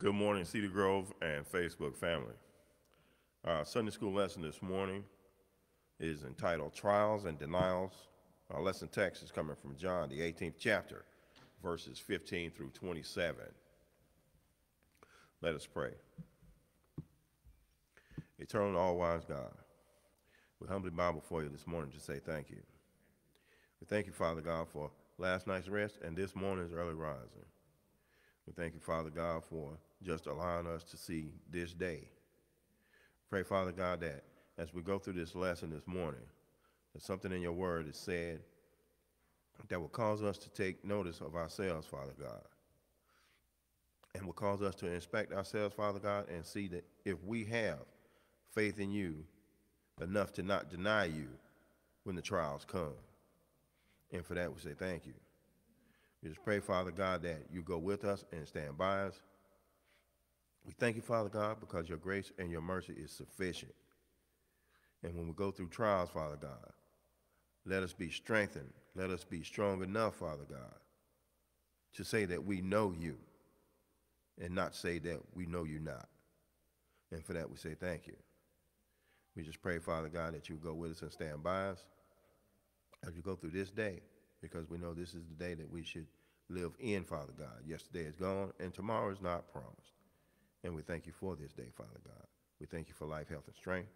Good morning, Cedar Grove and Facebook family. Our Sunday school lesson this morning is entitled Trials and Denials. Our lesson text is coming from John, the 18th chapter, verses 15 through 27. Let us pray. Eternal and all-wise God, we humbly bow before you this morning to say thank you. We thank you, Father God, for last night's rest and this morning's early rising. We thank you, Father God, for just allowing us to see this day. Pray, Father God, that as we go through this lesson this morning, that something in your word is said that will cause us to take notice of ourselves, Father God, and will cause us to inspect ourselves, Father God, and see that if we have faith in you enough to not deny you when the trials come. And for that, we say thank you. We just pray, Father God, that you go with us and stand by us. We thank you, Father God, because your grace and your mercy is sufficient. And when we go through trials, Father God, let us be strengthened. Let us be strong enough, Father God, to say that we know you and not say that we know you not. And for that, we say thank you. We just pray, Father God, that you go with us and stand by us as we go through this day because we know this is the day that we should live in, Father God. Yesterday is gone, and tomorrow is not promised. And we thank you for this day, Father God. We thank you for life, health, and strength.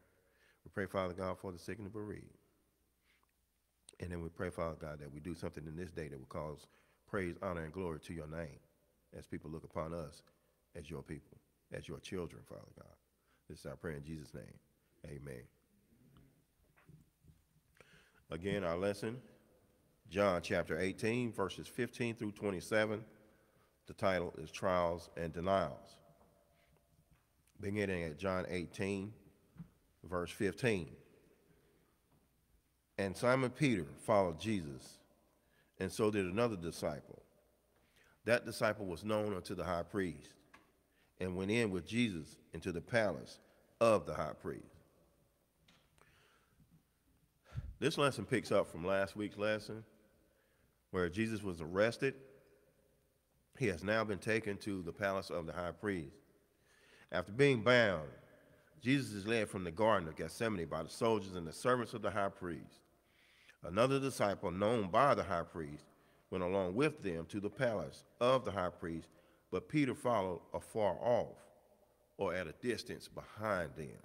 We pray, Father God, for the sick and the bereaved. And then we pray, Father God, that we do something in this day that will cause praise, honor, and glory to your name as people look upon us as your people, as your children, Father God. This is our prayer in Jesus' name. Amen. Again, our lesson John chapter 18, verses 15 through 27. The title is Trials and Denials. Beginning at John 18, verse 15. And Simon Peter followed Jesus, and so did another disciple. That disciple was known unto the high priest, and went in with Jesus into the palace of the high priest. This lesson picks up from last week's lesson where Jesus was arrested. He has now been taken to the palace of the high priest. After being bound, Jesus is led from the Garden of Gethsemane by the soldiers and the servants of the high priest. Another disciple, known by the high priest, went along with them to the palace of the high priest, but Peter followed afar off or at a distance behind them.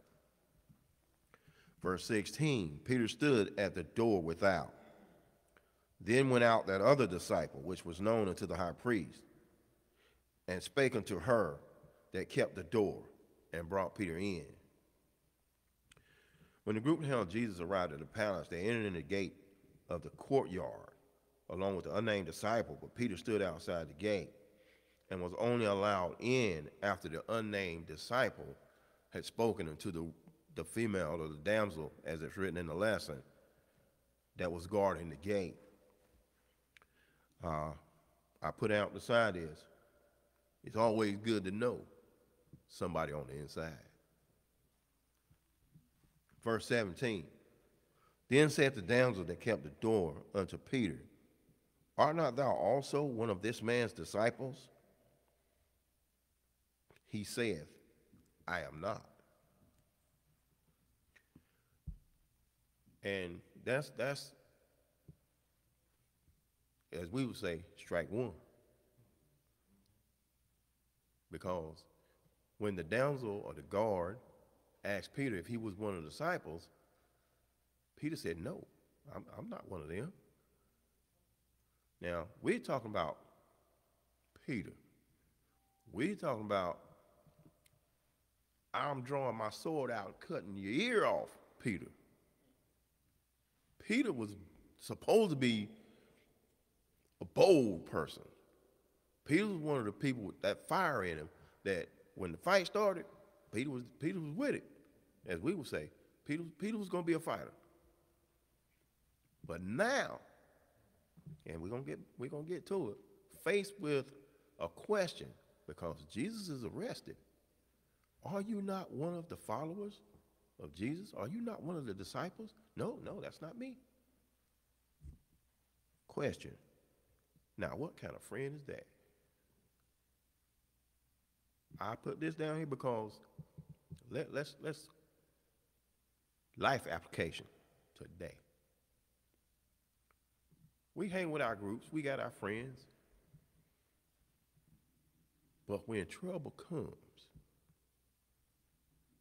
Verse 16 Peter stood at the door without then went out that other disciple, which was known unto the high priest, and spake unto her that kept the door, and brought Peter in. When the group held Jesus arrived at the palace, they entered in the gate of the courtyard, along with the unnamed disciple, but Peter stood outside the gate and was only allowed in after the unnamed disciple had spoken unto the, the female or the damsel, as it's written in the lesson, that was guarding the gate uh, I put out the side is, it's always good to know somebody on the inside. Verse 17. Then said the damsel that kept the door unto Peter, Art not thou also one of this man's disciples? He saith, I am not. And that's that's as we would say, strike one. Because when the damsel or the guard asked Peter if he was one of the disciples, Peter said, No, I'm, I'm not one of them. Now, we're talking about Peter. We're talking about I'm drawing my sword out and cutting your ear off, Peter. Peter was supposed to be a bold person. Peter was one of the people with that fire in him that when the fight started, Peter was Peter was with it, as we would say. Peter, Peter was going to be a fighter. But now, and we're gonna get we're gonna get to it, faced with a question because Jesus is arrested. Are you not one of the followers of Jesus? Are you not one of the disciples? No, no, that's not me. Question now, what kind of friend is that? I put this down here because let, let's, let's, life application today. We hang with our groups, we got our friends. But when trouble comes,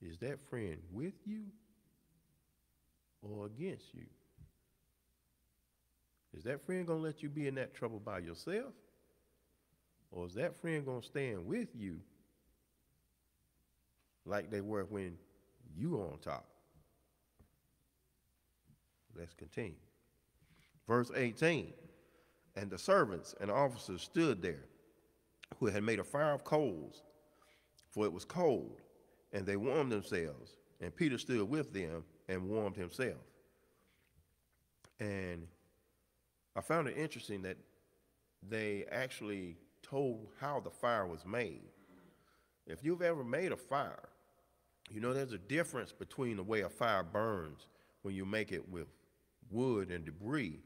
is that friend with you or against you? Is that friend going to let you be in that trouble by yourself? Or is that friend going to stand with you like they were when you on top? Let's continue. Verse 18 And the servants and officers stood there, who had made a fire of coals, for it was cold, and they warmed themselves. And Peter stood with them and warmed himself. And I found it interesting that they actually told how the fire was made. If you've ever made a fire, you know there's a difference between the way a fire burns when you make it with wood and debris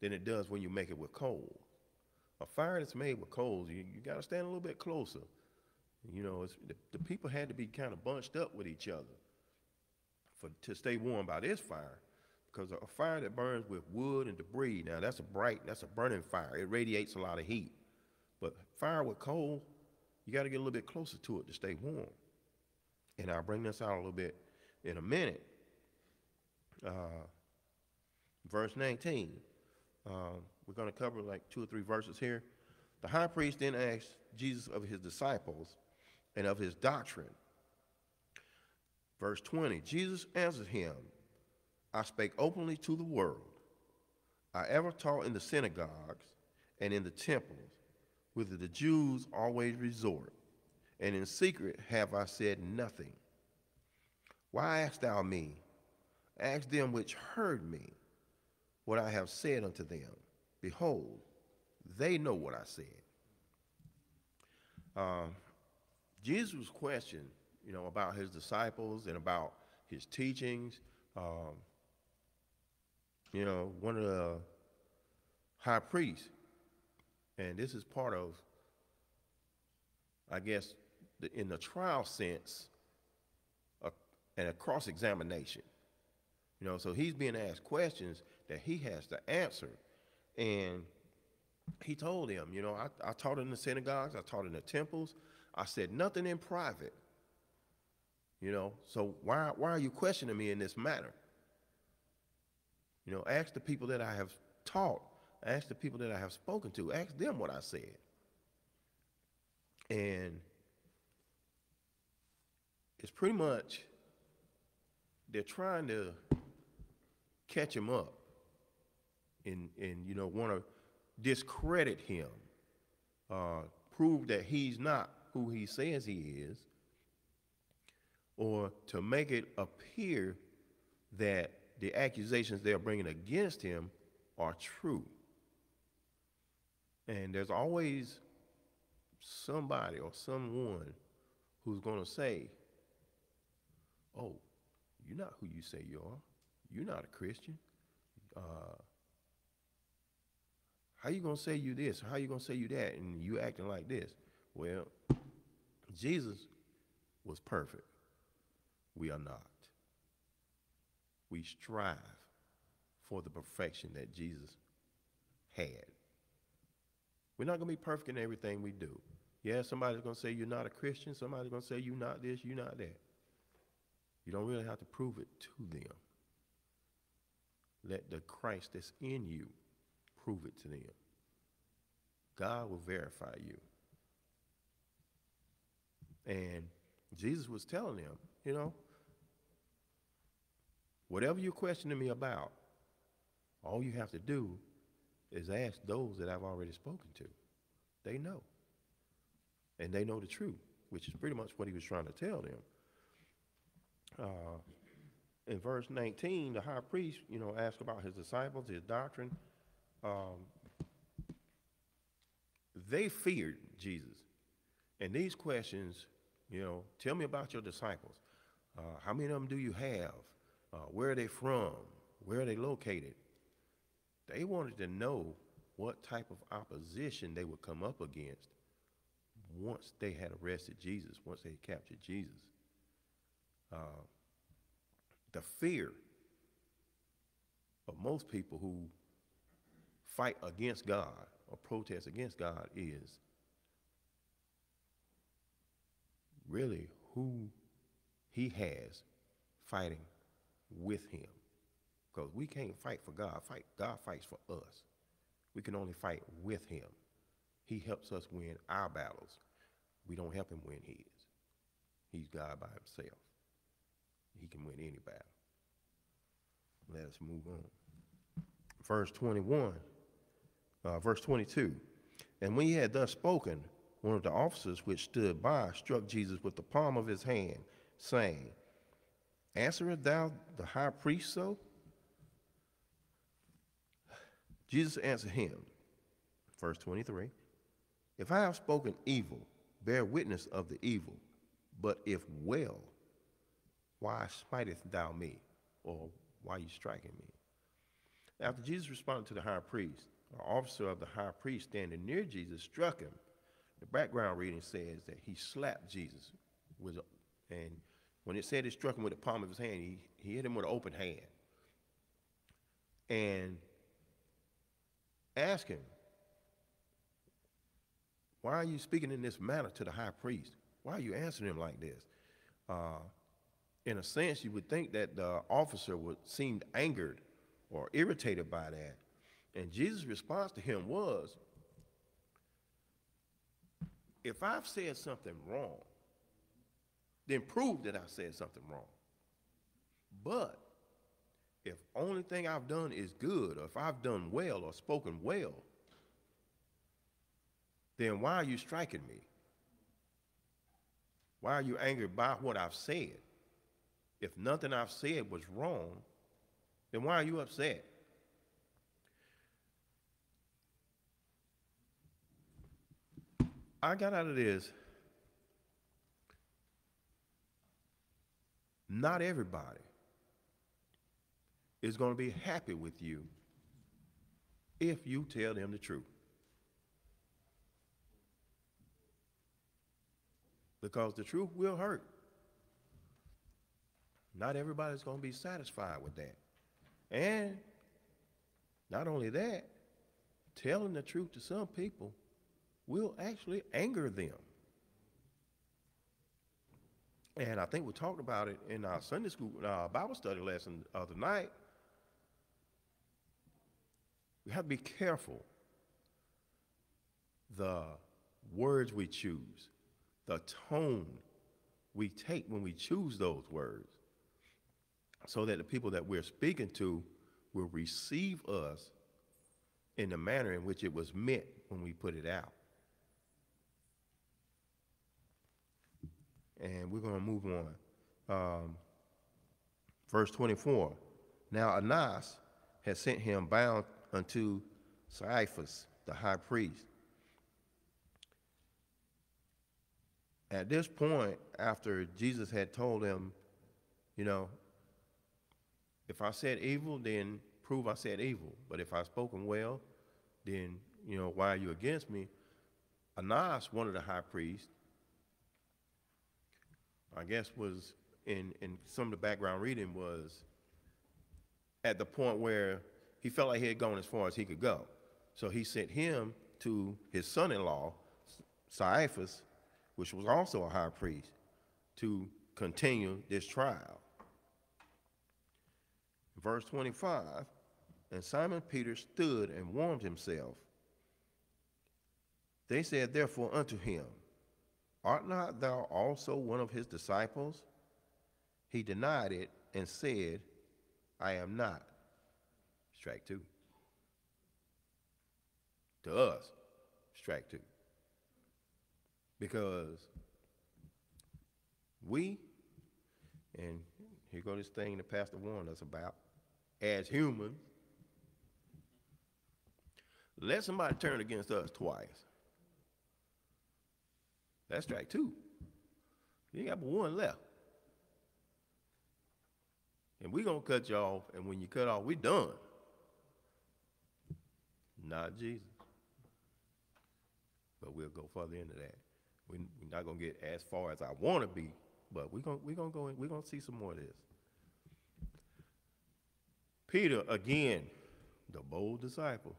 than it does when you make it with coal. A fire that's made with coals, you, you got to stand a little bit closer. You know, the, the, people had to be kind of bunched up with each other for to stay warm by this fire because a fire that burns with wood and debris, now that's a bright, that's a burning fire. It radiates a lot of heat. But fire with coal, you got to get a little bit closer to it to stay warm. And I'll bring this out a little bit in a minute. Uh, verse 19. Uh, we're going to cover like two or three verses here. The high priest then asked Jesus of his disciples and of his doctrine. Verse 20 Jesus answered him, I spake openly to the world. I ever taught in the synagogues and in the temples, whither the Jews always resort, and in secret have I said nothing. Why ask thou me? Ask them which heard me what I have said unto them. Behold, they know what I said. Um, Jesus' question, you know, about his disciples and about his teachings. Um, you know, one of the high priests, and this is part of, I guess, in the trial sense, a, and a cross examination. You know, so he's being asked questions that he has to answer. And he told him, you know, I, I taught in the synagogues, I taught in the temples, I said nothing in private. You know, so why, why are you questioning me in this matter? You know, ask the people that I have taught, ask the people that I have spoken to, ask them what I said. And it's pretty much, they're trying to catch him up and, and you know, want to discredit him, uh, prove that he's not who he says he is, or to make it appear that the accusations they're bringing against him are true. And there's always somebody or someone who's going to say, Oh, you're not who you say you are. You're not a Christian. Uh, how you gonna say you this? How you gonna say you that? And you acting like this? Well, Jesus was perfect. We are not we strive for the perfection that Jesus had. We're not going to be perfect in everything we do. Yeah, somebody's going to say you're not a Christian. Somebody's to say you're not this, you're not that. You don't really have to prove it to them. Let the Christ that's in you prove it to them. God will verify you. And Jesus was telling them, you know, Whatever you're questioning me about, all you have to do is ask those that I've already spoken to. They know. And they know the truth, which is pretty much what he was trying to tell them. Uh, in verse 19, the high priest, you know, asked about his disciples, his doctrine. Um, they feared Jesus. And these questions, you know, tell me about your disciples. Uh, how many of them do you have? uh, where are they from, where are they located. They wanted to know what type of opposition they would come up against once they had arrested Jesus, once they had captured Jesus, uh, the fear of most people who fight against God or protest against God is really who he has fighting with him. Because we can't fight for God. Fight God fights for us. We can only fight with him. He helps us win our battles. We don't help him win his. He's God by himself. He can win any battle. Let us move on. Verse 21, uh, verse 22. And when he had thus spoken, one of the officers which stood by struck Jesus with the palm of his hand, saying, Answerest thou the high priest so? Jesus answered him, verse 23, If I have spoken evil, bear witness of the evil, but if well, why spitest thou me? Or why are you striking me? After Jesus responded to the high priest, an officer of the high priest standing near Jesus struck him. The background reading says that he slapped Jesus with, a, and when it said it struck him with the palm of his hand, he, he hit him with an open hand. And asked him, Why are you speaking in this manner to the high priest? Why are you answering him like this? Uh, in a sense, you would think that the officer would seem angered or irritated by that. And Jesus' response to him was, if I've said something wrong, then prove that I said something wrong. But if only thing I've done is good, or if I've done well or spoken well, then why are you striking me? Why are you angry by what I've said? If nothing I've said was wrong, then why are you upset? I got out of this. Not everybody is going to be happy with you if you tell them the truth. Because the truth will hurt. Not everybody's going to be satisfied with that. And not only that, telling the truth to some people will actually anger them. And I think we talked about it in our Sunday school, uh, Bible study lesson the other night. We have to be careful the words we choose, the tone we take when we choose those words, so that the people that we're speaking to will receive us in the manner in which it was meant when we put it out. And we're going to move on. Um, verse 24. Now Annas had sent him bound unto Caiaphas, the high priest. At this point, after Jesus had told him, you know, if I said evil, then prove I said evil. But if I spoken well, then, you know, why are you against me? Annas, one of the high priests, I guess was in, in some of the background reading was at the point where he felt like he had gone as far as he could go. So he sent him to his son-in-law, Caiaphas, which was also a high priest, to continue this trial. Verse 25, and Simon Peter stood and warmed himself. They said therefore unto him, Art not thou also one of his disciples? He denied it and said, I am not. Strike two. To us, strike two. Because we, and here go this thing the pastor warned us about, as humans, let somebody turn against us twice. That's strike two. You got but one left. And we're going to cut you off, and when you cut off, we're done. Not Jesus. But we'll go further into that. We, we're not gonna get as far as I wanna be, but we're gonna, we're gonna go, we're gonna see some more of this. Peter, again, the bold disciple,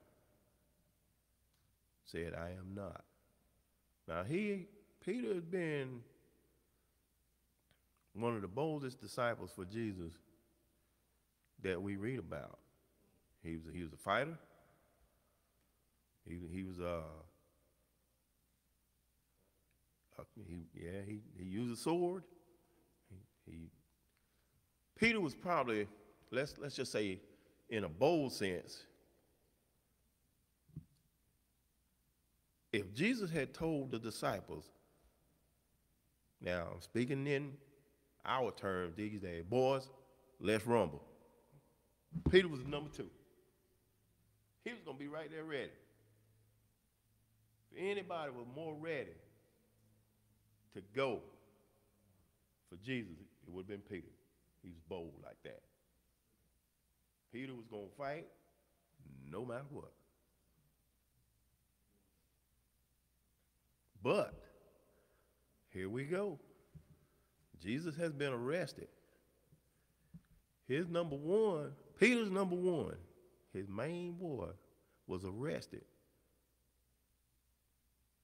said, I am not. Now, he, Peter has been one of the boldest disciples for Jesus that we read about. He was, he was a fighter. He, he was, a, uh, he, yeah, he, he used a sword. He, he, Peter was probably, let's, let's just say, in a bold sense, if Jesus had told the disciples, now speaking in our terms these days, boys, let's rumble. Peter was number two. He was going to be right there ready. If anybody was more ready to go for Jesus, it would have been Peter. He was bold like that. Peter was going to fight no matter what. But here we go. Jesus has been arrested. His number one, Peter's number one, his main boy, was arrested.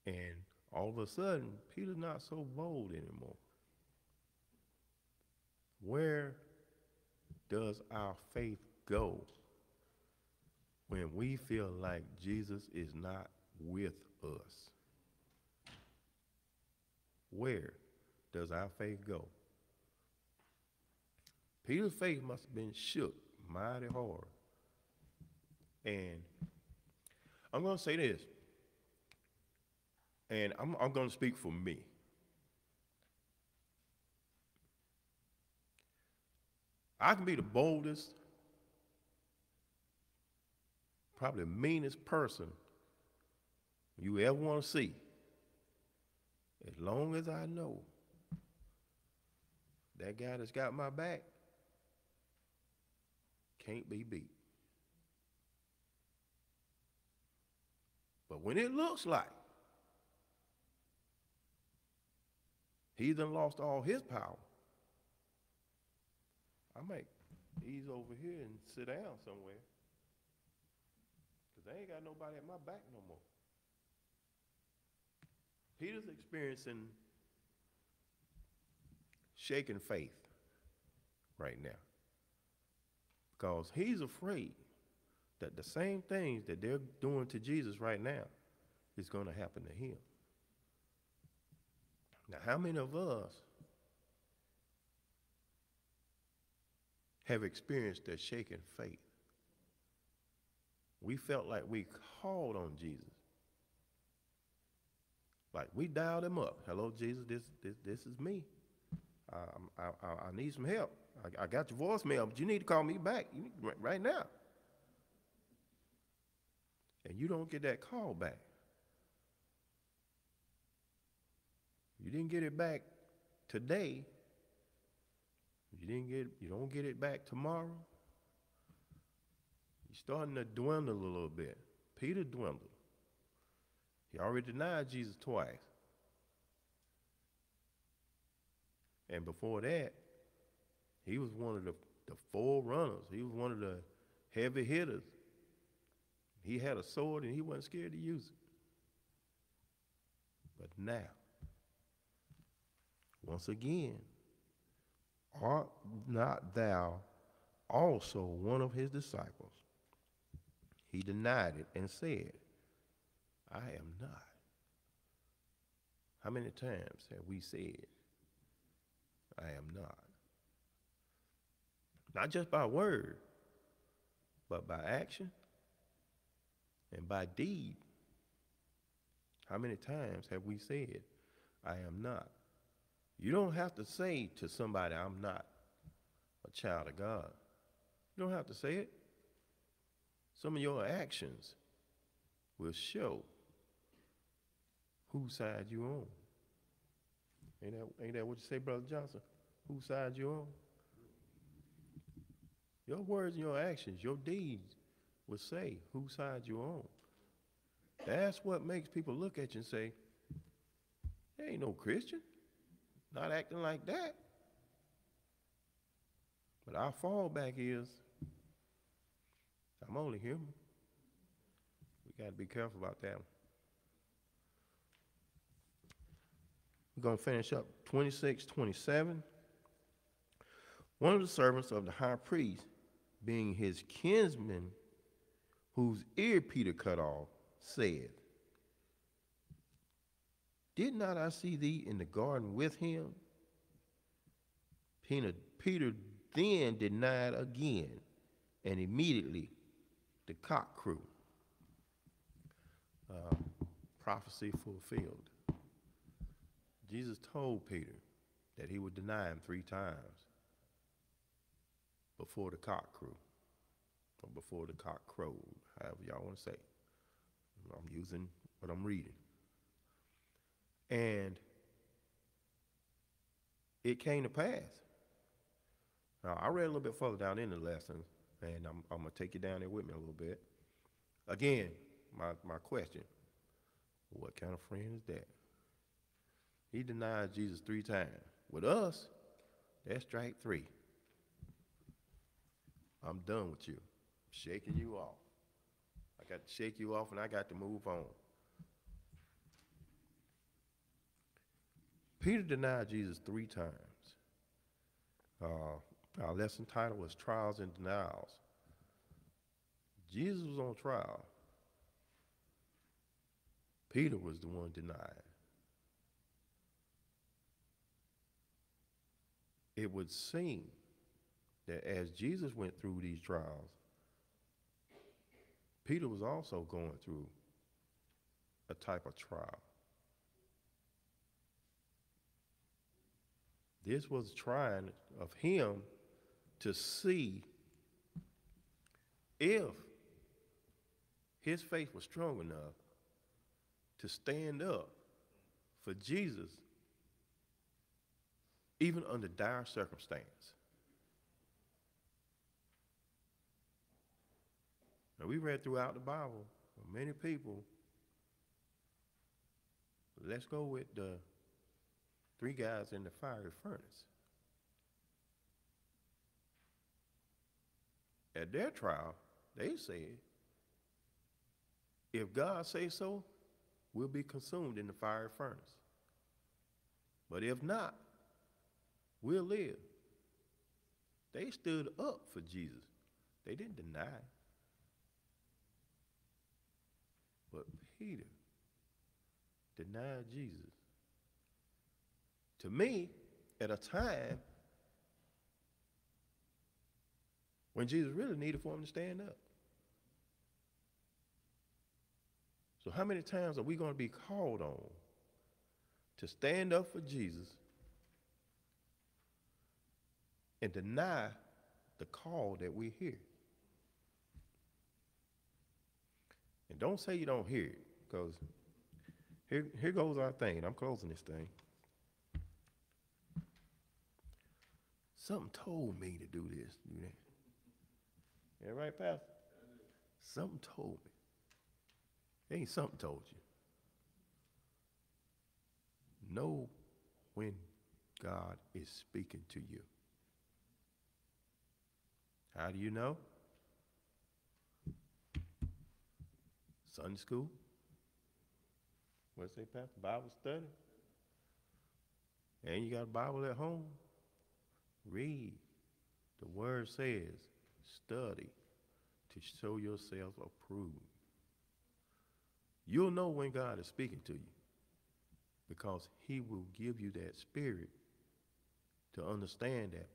And all of a sudden, Peter's not so bold anymore. Where does our faith go when we feel like Jesus is not with us? Where does our faith go? Peter's faith must have been shook mighty hard. And I'm going to say this, and I'm, I'm going to speak for me. I can be the boldest, probably the meanest person you ever want to see. As long as I know that guy that's got my back can't be beat. But when it looks like he done lost all his power, I might ease over here and sit down somewhere. Because I ain't got nobody at my back no more. Peter's experiencing shaken faith right now. Because he's afraid that the same things that they're doing to Jesus right now is going to happen to him. Now, how many of us have experienced that shaken faith? We felt like we called on Jesus. Like we dialed him up. Hello, Jesus, this, this, this is me. I, I, I need some help. I, I got your voicemail, but you need to call me back you right now. And you don't get that call back. You didn't get it back today. You didn't get you don't get it back tomorrow. You're starting to dwindle a little bit. Peter dwindled. He already denied Jesus twice. And before that, he was one of the, the forerunners. He was one of the heavy hitters. He had a sword and he wasn't scared to use it. But now, once again, art not thou also one of his disciples? He denied it and said, I am not. How many times have we said, I am not? Not just by word, but by action and by deed. How many times have we said, I am not? You don't have to say to somebody, I'm not a child of God. You don't have to say it. Some of your actions will show whose side you're on. Ain't that, ain't that what you say, Brother Johnson? Whose side you're on? Your words and your actions, your deeds will say whose side you're on. That's what makes people look at you and say, There ain't no Christian. Not acting like that. But our fallback is, I'm only human. We got to be careful about that one. We're going to finish up 26, 27. One of the servants of the high priest, being his kinsman, whose ear Peter cut off, said, Did not I see thee in the garden with him? Peter, Peter then denied again, and immediately the cock crew. Uh, prophecy fulfilled. Jesus told Peter that he would deny him three times before the cock crew, or before the cock crowed, however y'all want to say. I'm using what I'm reading. And it came to pass. Now, I read a little bit further down in the lesson, and I'm, I'm going to take you down there with me a little bit. Again, my, my question what kind of friend is that? He denied Jesus three times. With us, that's strike three. I'm done with you. shaking you off. I got to shake you off and I got to move on. Peter denied Jesus three times. Uh, our lesson title was Trials and Denials. Jesus was on trial. Peter was the one denied. It would seem that as Jesus went through these trials, Peter was also going through a type of trial. This was trying of him to see if his faith was strong enough to stand up for Jesus even under dire circumstance. Now, we read throughout the Bible, many people, let's go with the three guys in the fiery furnace. At their trial, they said, if God say so, we'll be consumed in the fiery furnace. But if not, we'll live. They stood up for Jesus. They didn't deny. But Peter denied Jesus. To me, at a time when Jesus really needed for him to stand up. So, how many times are we going to be called on to stand up for Jesus and deny the call that we hear? And don't say you don't hear it, because here, here goes our thing. I'm closing this thing. Something told me to do this, do that. Yeah, right, Pastor? Something told me. Ain't something told you. Know when God is speaking to you. How do you know? Sunday school? What's say, Pastor? Bible study? And you got a Bible at home? Read. The word says, study to show yourself approved. You'll know when God is speaking to you because he will give you that spirit to understand that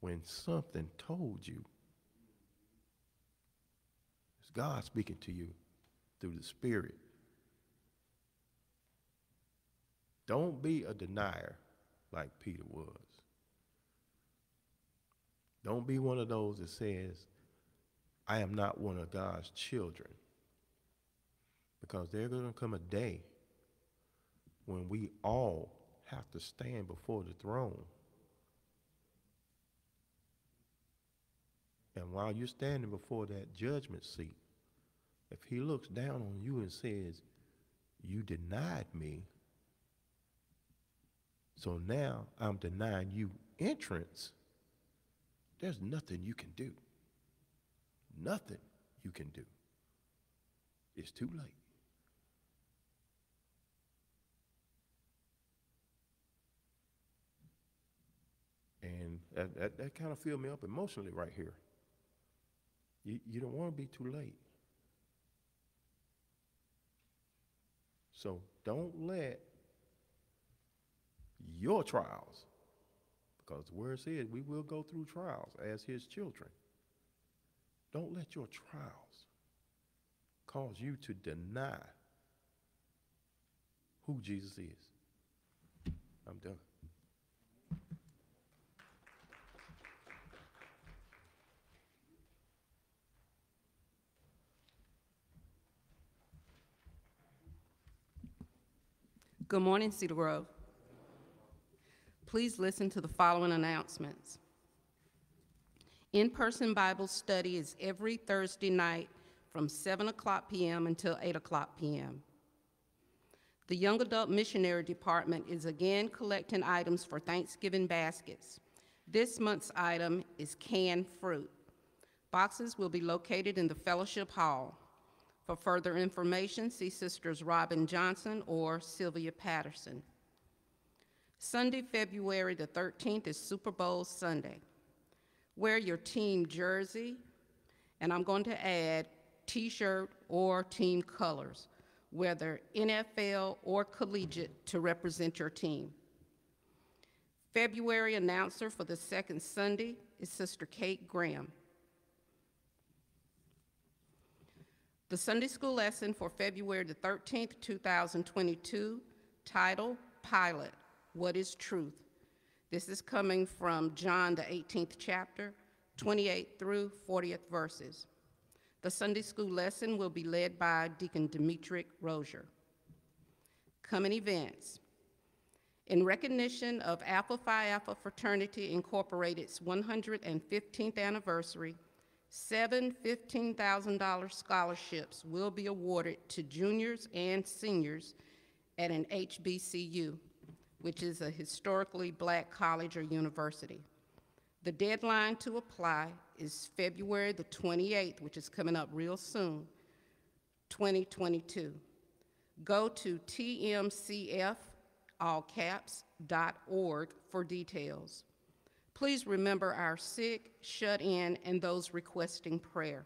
when something told you, it's God speaking to you through the spirit. Don't be a denier like Peter was. Don't be one of those that says, I am not one of God's children. Because there's going to come a day when we all have to stand before the throne. And while you're standing before that judgment seat, if he looks down on you and says, You denied me So now I'm denying you entrance. There's nothing you can do. Nothing you can do. It's too late. And that, that, that kind of filled me up emotionally right here. You, you don't want to be too late. So don't let your trials, because the word says we will go through trials as his children. Don't let your trials cause you to deny who Jesus is. I'm done. Good morning, Cedar Grove. Please listen to the following announcements. In-person Bible study is every Thursday night from 7 o'clock PM until 8 o'clock PM. The Young Adult Missionary Department is again collecting items for Thanksgiving baskets. This month's item is canned fruit. Boxes will be located in the Fellowship Hall. For further information, see Sisters Robin Johnson or Sylvia Patterson. Sunday, February the 13th is Super Bowl Sunday. Wear your team jersey, and I'm going to add t-shirt or team colors, whether NFL or collegiate, to represent your team. February announcer for the second Sunday is Sister Kate Graham. The Sunday school lesson for February the 13th, 2022, title Pilate What is Truth? This is coming from John, the 18th chapter, 28 through 40th verses. The Sunday school lesson will be led by Deacon Demetric Rozier. Coming events. In recognition of Alpha Phi Alpha Fraternity Incorporated's 115th anniversary, seven $15,000 scholarships will be awarded to juniors and seniors at an HBCU, which is a historically black college or university. The deadline to apply is February the 28th, which is coming up real soon, 2022. Go to tmcf, all caps, dot org for details. Please remember our sick, shut in, and those requesting prayer.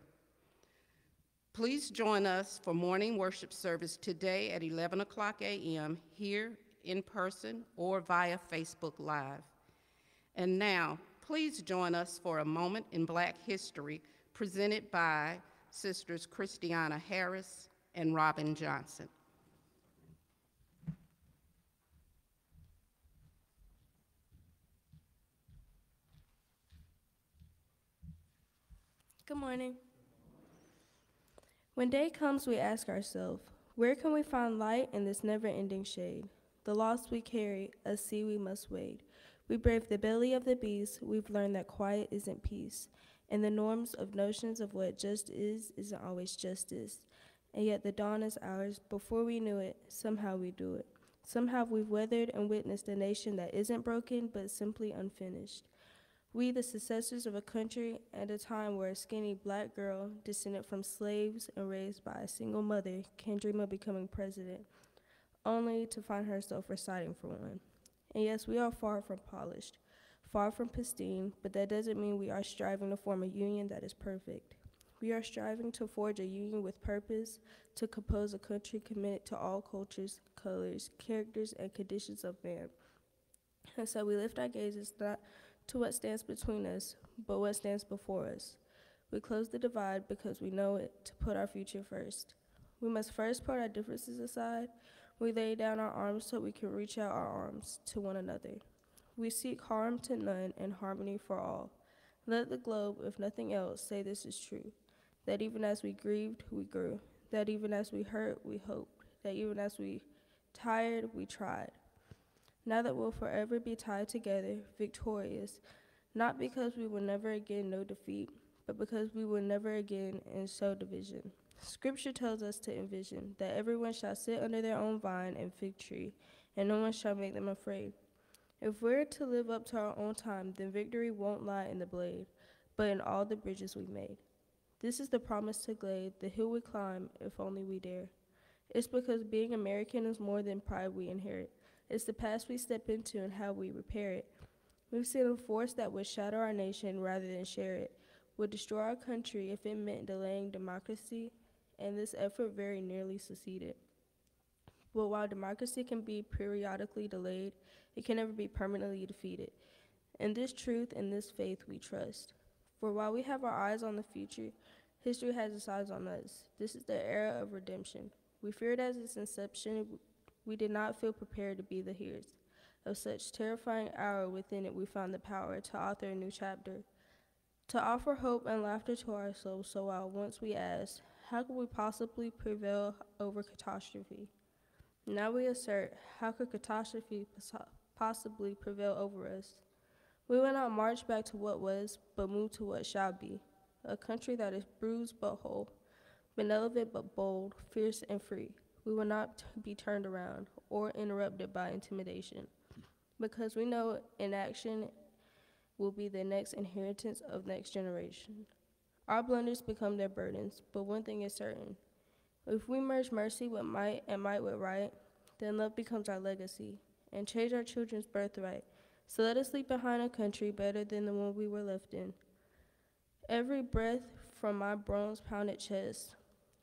Please join us for morning worship service today at 11 o'clock a.m. here in person or via Facebook Live. And now, please join us for a moment in Black history presented by Sisters Christiana Harris and Robin Johnson. Good morning. When day comes, we ask ourselves, where can we find light in this never ending shade? The loss we carry, a sea we must wade. We brave the belly of the beast, we've learned that quiet isn't peace. And the norms of notions of what just is isn't always justice. And yet the dawn is ours. Before we knew it, somehow we do it. Somehow we've weathered and witnessed a nation that isn't broken, but simply unfinished. We, the successors of a country at a time where a skinny black girl, descended from slaves and raised by a single mother, can dream of becoming president, only to find herself reciting for one. And yes, we are far from polished, far from pristine, but that doesn't mean we are striving to form a union that is perfect. We are striving to forge a union with purpose, to compose a country committed to all cultures, colors, characters, and conditions of man. And so we lift our gazes not to what stands between us, but what stands before us. We close the divide because we know it to put our future first. We must first put our differences aside. We lay down our arms so we can reach out our arms to one another. We seek harm to none and harmony for all. Let the globe, if nothing else, say this is true that even as we grieved, we grew, that even as we hurt, we hoped, that even as we tired, we tried. Now that we'll forever be tied together, victorious, not because we will never again know defeat, but because we will never again sow division. Scripture tells us to envision that everyone shall sit under their own vine and fig tree, and no one shall make them afraid. If we're to live up to our own time, then victory won't lie in the blade, but in all the bridges we've made. This is the promise to Glade, the hill we climb if only we dare. It's because being American is more than pride we inherit. It's the past we step into and how we repair it. We've seen a force that would shatter our nation rather than share it, would destroy our country if it meant delaying democracy, and this effort very nearly succeeded. But while democracy can be periodically delayed, it can never be permanently defeated. In this truth and this faith we trust. For while we have our eyes on the future, history has its eyes on us. This is the era of redemption. We feared as its inception, we did not feel prepared to be the hearers. Of such terrifying hour within it, we found the power to author a new chapter, to offer hope and laughter to our souls. So while once we asked, how could we possibly prevail over catastrophe? Now we assert, how could catastrophe possibly prevail over us? We will not march back to what was, but move to what shall be. A country that is bruised but whole, benevolent but bold, fierce and free. We will not be turned around or interrupted by intimidation, because we know inaction will be the next inheritance of next generation. Our blunders become their burdens, but one thing is certain. If we merge mercy with might and might with right, then love becomes our legacy and change our children's birthright. So let us leave behind a country better than the one we were left in. Every breath from my bronze pounded chest,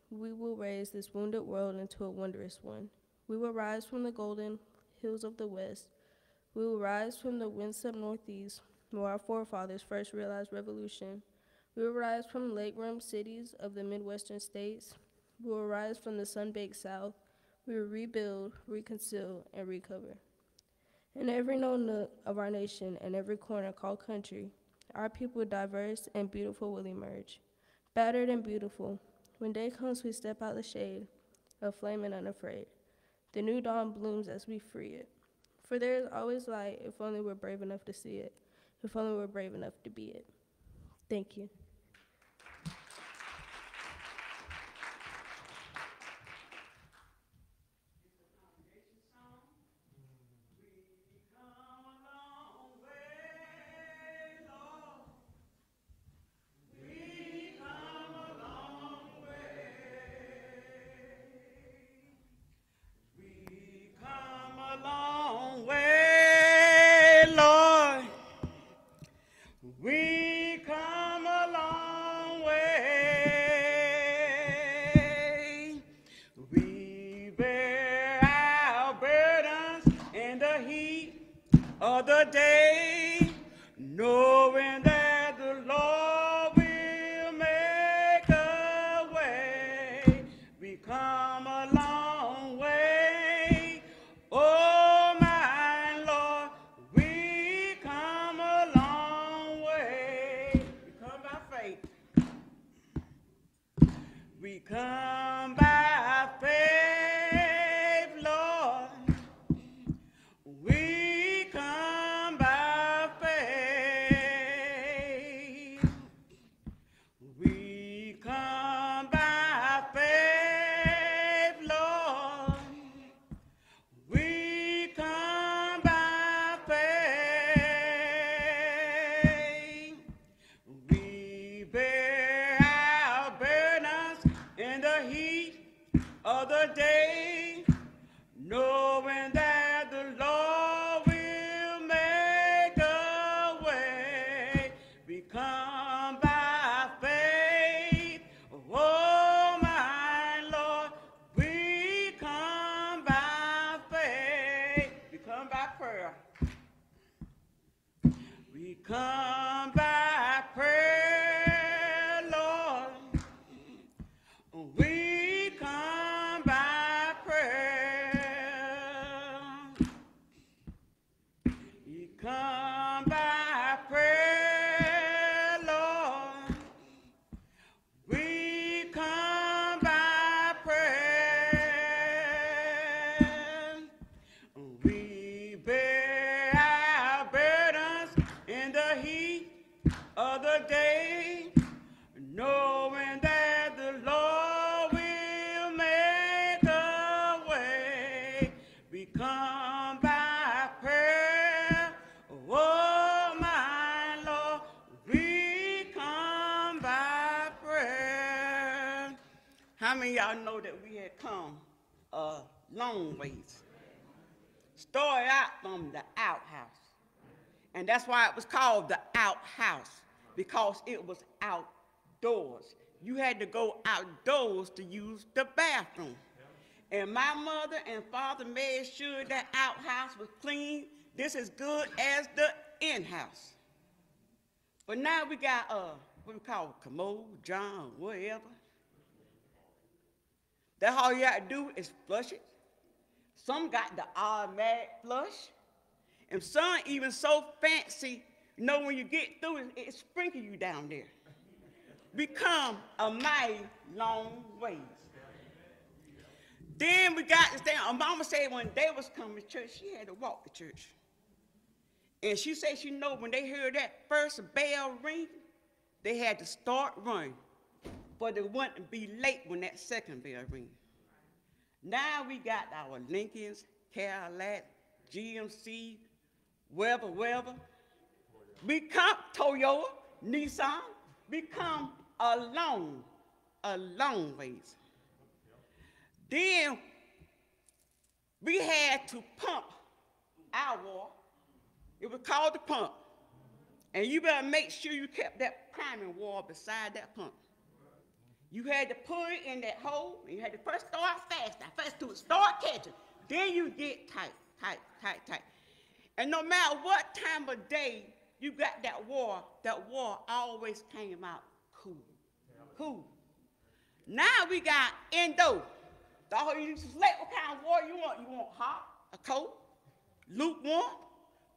we will raise this wounded world into a wondrous one. We will rise from the golden hills of the west. We will rise from the winsome northeast, where our forefathers first realized revolution. We will rise from lake rim cities of the Midwestern states. We will rise from the sun baked south. We will rebuild, reconcile, and recover. In every known nook of our nation and every corner called country, our people, diverse and beautiful, will emerge. Battered and beautiful, when day comes, we step out the shade, aflame and unafraid. The new dawn blooms as we free it. For there is always light if only we're brave enough to see it, if only we're brave enough to be it. Thank you. We come by why it was called the outhouse, because it was outdoors. You had to go outdoors to use the bathroom. And my mother and father made sure that outhouse was clean, this as good as the in-house. But now we got, uh, what we call commode, John, whatever. That's all you got to do is flush it. Some got the automatic flush. And some even so fancy, you know, when you get through it, it sprinkle you down there. Become a mighty long ways. Then we got this thing. uh, Mama said when they was coming to church, she had to walk to church. And she said she know when they heard that first bell ring, they had to start running. But they wouldn't be late when that second bell ring. Now we got our Lincolns, Cadillac, GMC, wherever, wherever. We come Toyota, Nissan, become a long, a long ways. Then we had to pump our water. It was called the pump. And you better make sure you kept that priming water beside that pump. You had to put it in that hole, and you had to first start fast. Now, first it, start catching. Then you get tight, tight, tight, tight. And no matter what time of day you got that war, that war always came out cool. Cool. Now we got indoor. So you select what kind of war you want. You want hot, a cold, lukewarm.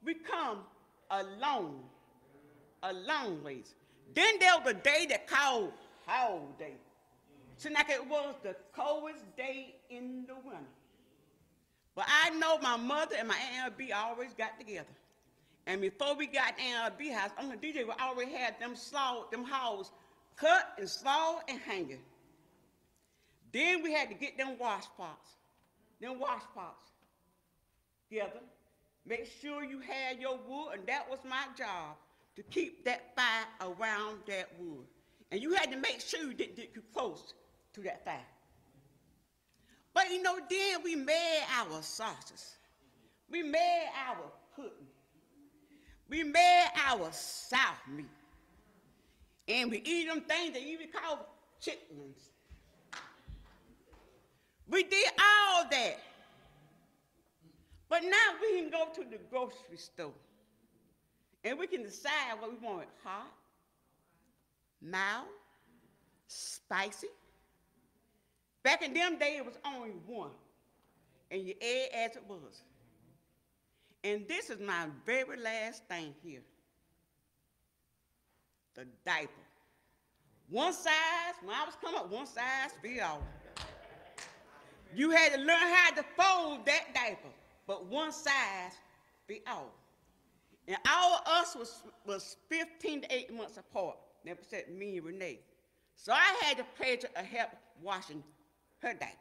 We come a long, a long ways. Then there was a day that called Hell Day. Seemed like it was the coldest day in the winter. But I know my mother and my Aunt B always got together. And before we got Aunt B house, Uncle DJ would already had them saw them hoes cut and saw and hanging. Then we had to get them wash pots, them wash pots together. Make sure you had your wood, and that was my job to keep that fire around that wood. And you had to make sure you didn't get too close to that fire. But you know, then we made our sauces. We made our pudding. We made our south meat. And we eat them things that you would call chitlins. We did all that. But now we can go to the grocery store and we can decide what we want hot, mild, spicy. Back in them days, it was only one, and you ate as it was. And this is my very last thing here the diaper. One size, when I was coming up, one size fit all. You had to learn how to fold that diaper, but one size fit all. And our us was, was 15 to 18 months apart. Never said me and Renee. So I had the pleasure of help washing her diapers.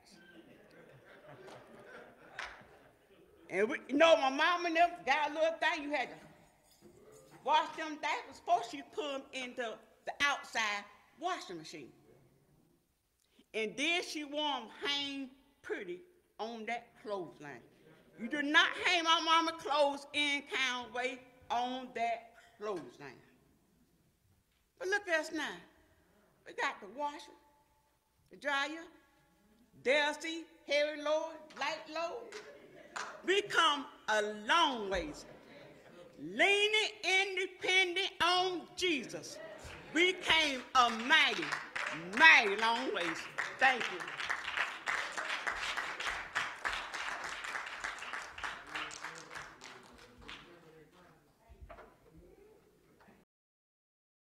And we, you know, my mom and them got a little thing. You had to wash them diapers. First, you put them into the outside washing machine. And then she want them hang pretty on that clothesline. You do not hang my mama clothes in kind way on that clothesline. But look at us now. We got the washer, the dryer, Delcy, heavy load, light load. We come a long ways. Leaning independent on Jesus. We came a mighty, mighty long ways. Thank you.